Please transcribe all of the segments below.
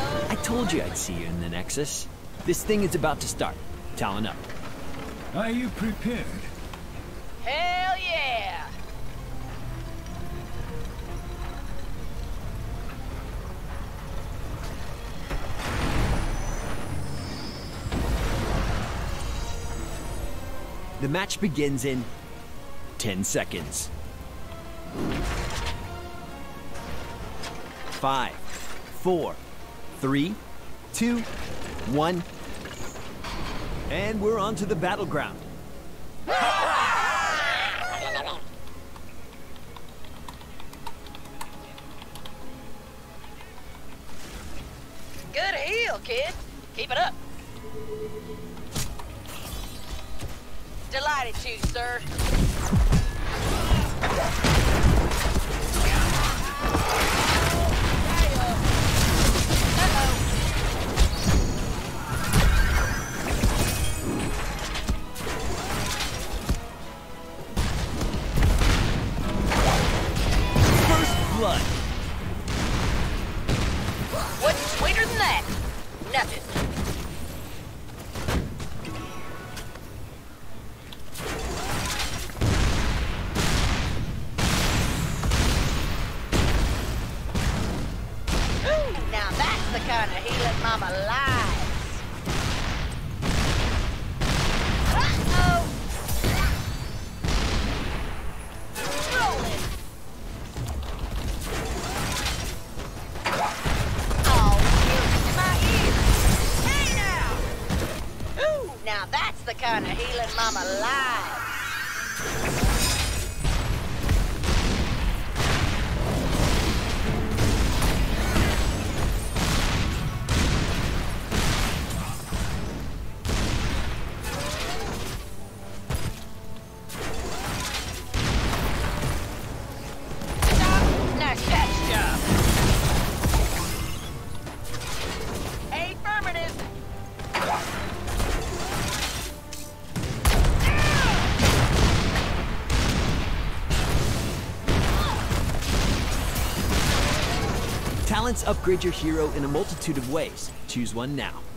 See? I told you I'd see you in the Nexus. This thing is about to start. Talon up. Are you prepared? Hell yeah! The match begins in 10 seconds. Five, four, three, two, one. And we're on to the battleground. Good heal, kid. Keep it up. Delighted to, sir. Blood. What's sweeter than that? Nothing. Talents upgrade your hero in a multitude of ways. Choose one now.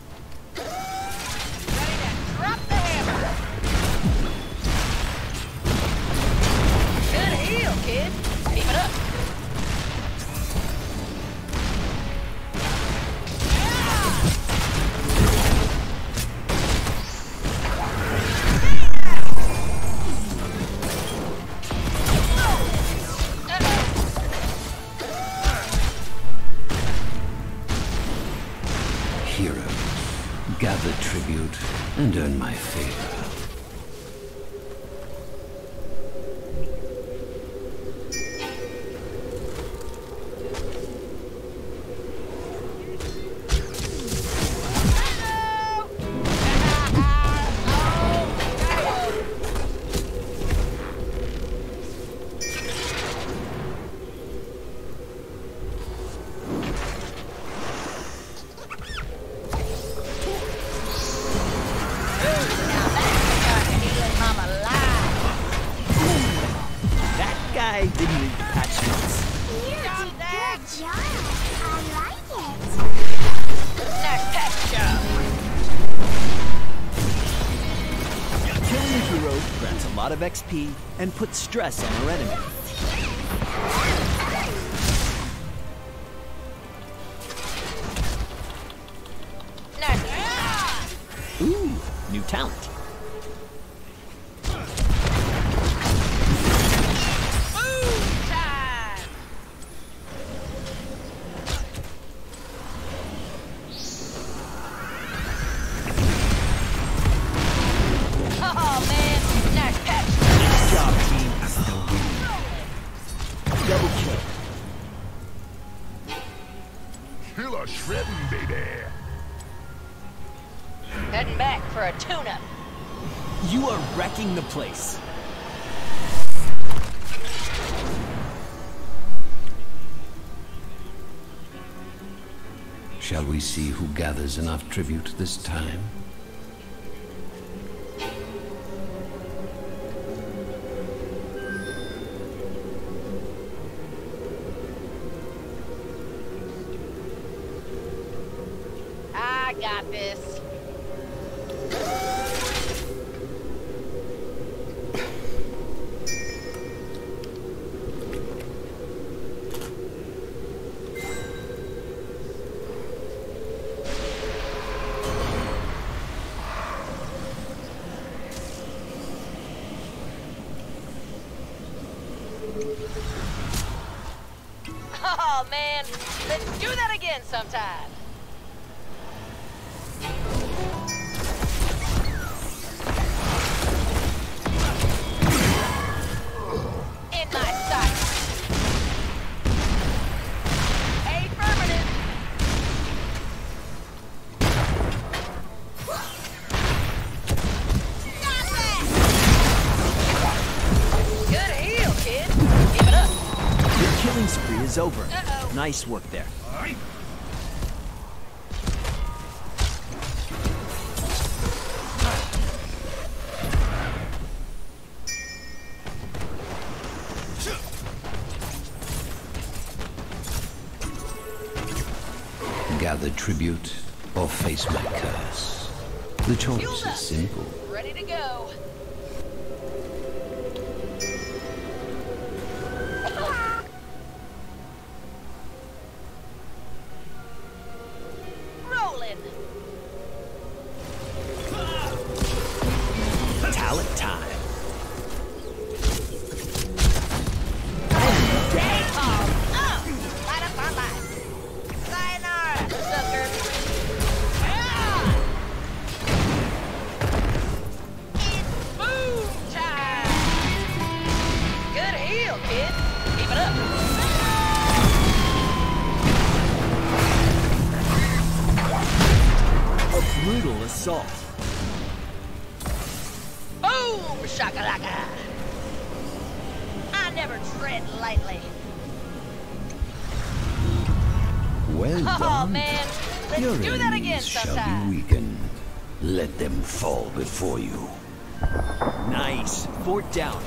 And earn my favor. That guy didn't need the patch notes. You did good job. I like it. Nice patch. Killing a hero grants a lot of XP and puts stress on our enemy. Ooh, new talent. Killer baby. Heading back for a tune-up. You are wrecking the place. Shall we see who gathers enough tribute this time? Oh man, let's do that again sometime. Is over. Uh-oh. Nice work there. Gather tribute or face my curse. The choice is simple. Ready to go. Brutal assault. Boom, shakalaka. I never tread lightly. Well Oh done. man, let's Your do that again enemies shall sometime. be weakened. Let them fall before you. Nice. Fort down.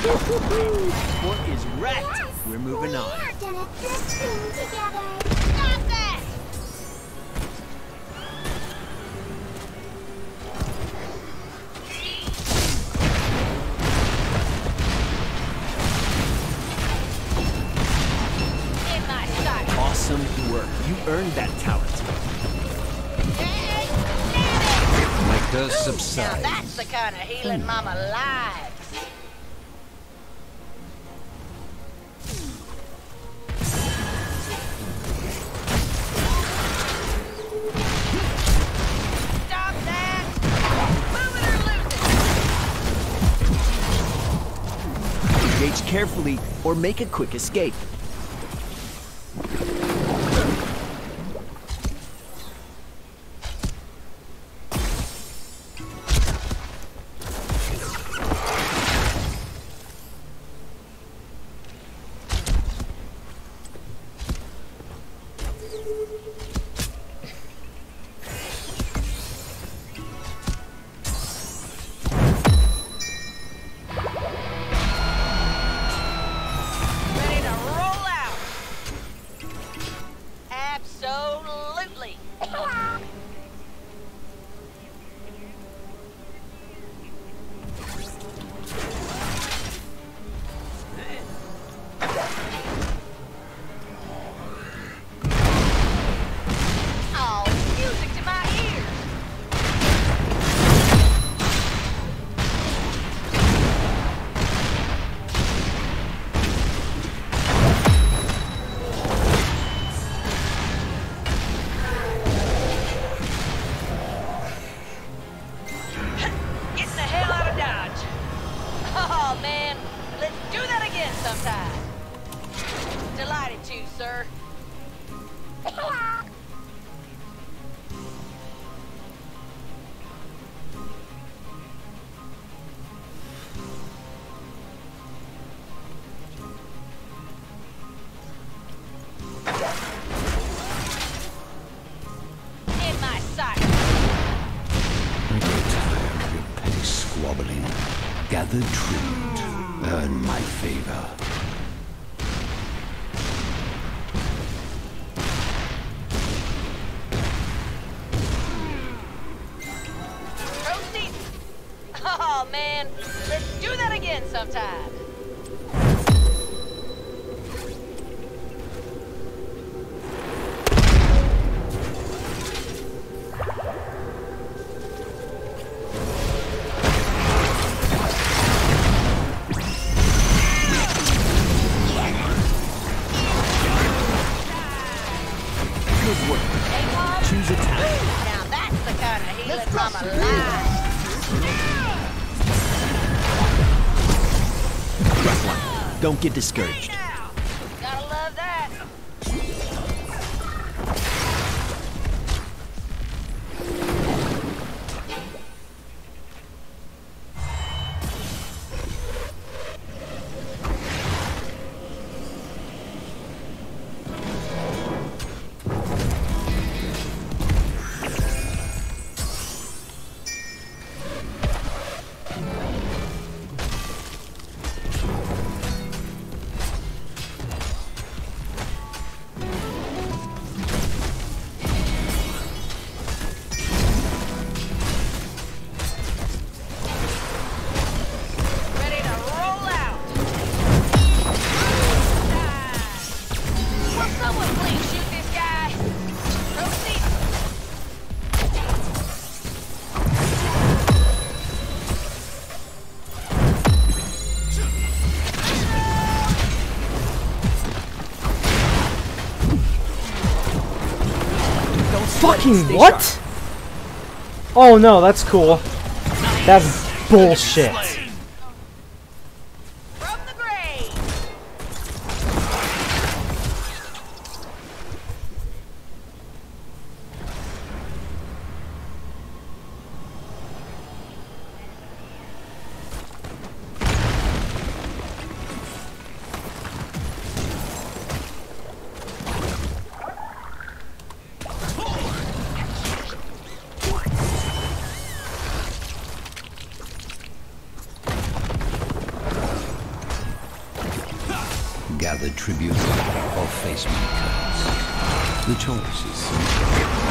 Fort is wrecked. We're moving on. We're gonna this thing together. Stop that! In my sight. Awesome work. You earned that talent. Hey, nailed My curse it! Now that's the kind of healing mama likes. Carefully or make a quick escape. Gather tribute. Earn my favor. Oh man, let's do that again sometime. Don't get discouraged. Fucking what? Oh no, that's cool. That's bullshit. Gather tribute or face my curse. The choice is simple.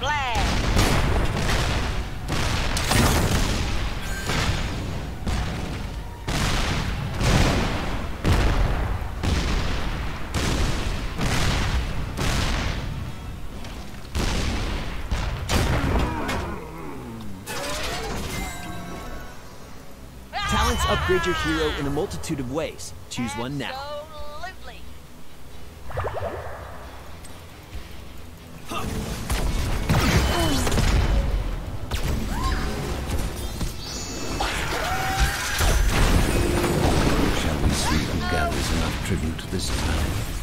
Blast. Talents upgrade your hero in a multitude of ways. Choose one now. Tribute this time?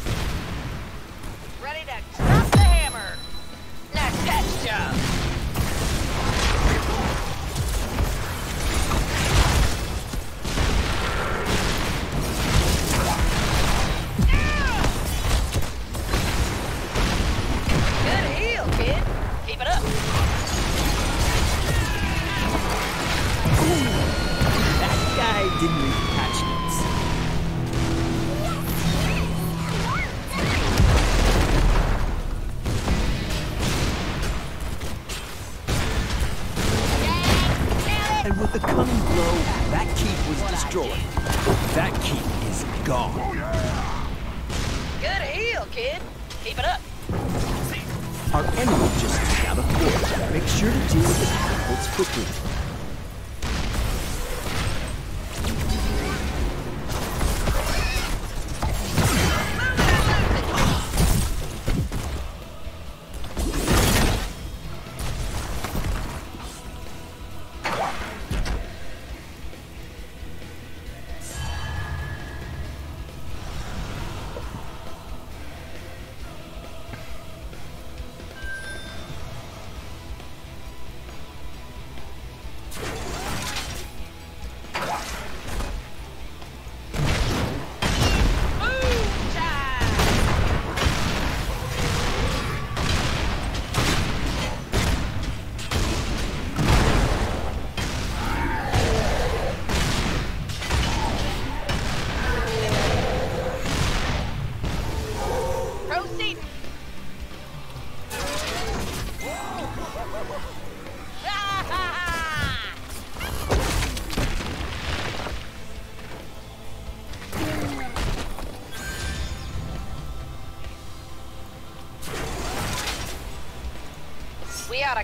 Incoming blow, that keep was destroyed. That keep is gone. Good heal, kid. Keep it up. Our enemy just took out a fort. Make sure to deal with the catapults quickly.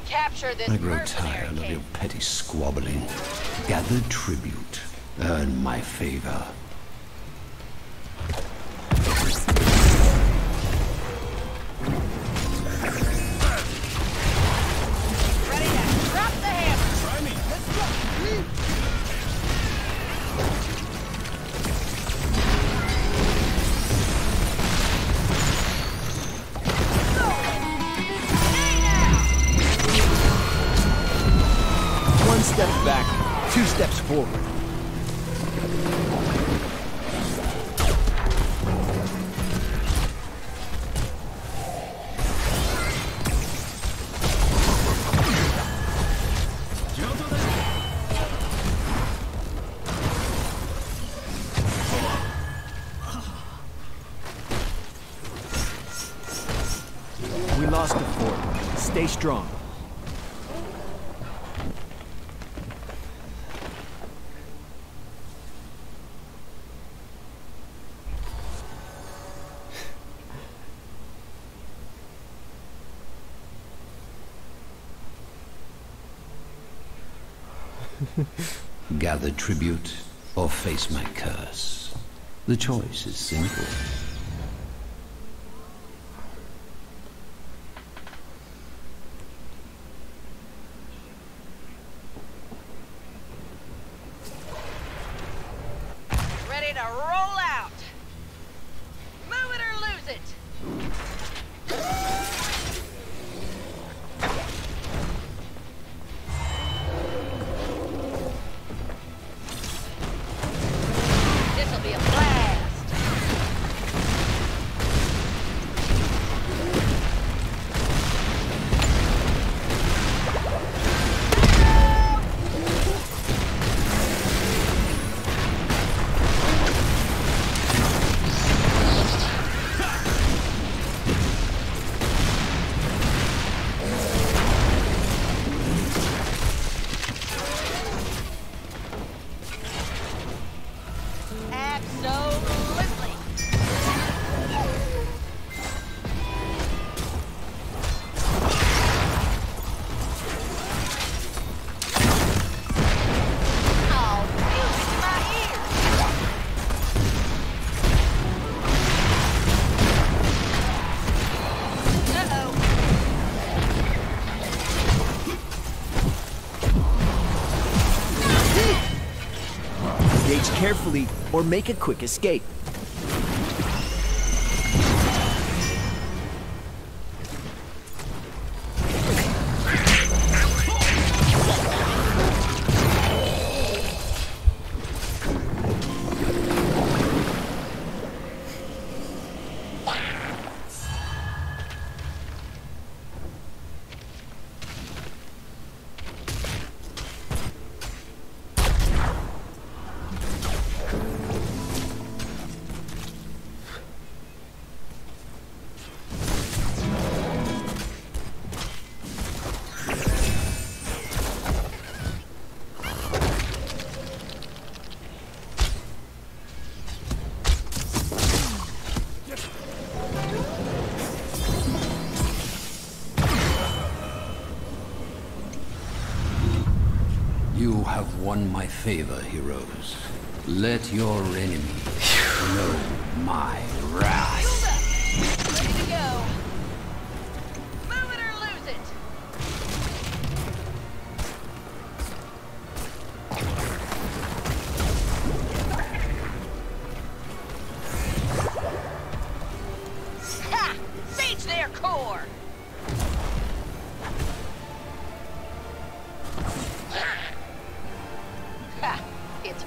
Capture this I grow tired of your petty squabbling. Gather tribute. Earn my favor. We lost a fort. Stay strong. Gather tribute or face my curse. The choice is simple. Carefully or make a quick escape. won my favor, heroes. Let your enemies know my wrath.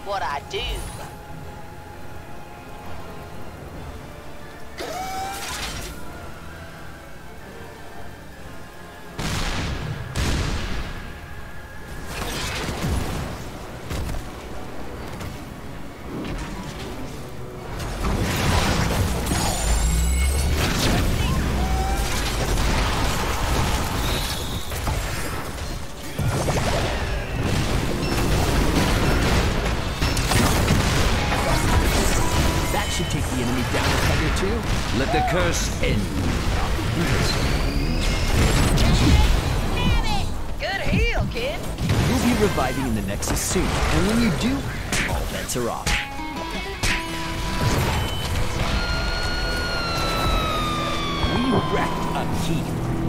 what I do. You wrecked a team.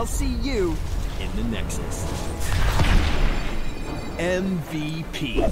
I'll see you in the Nexus. MVP.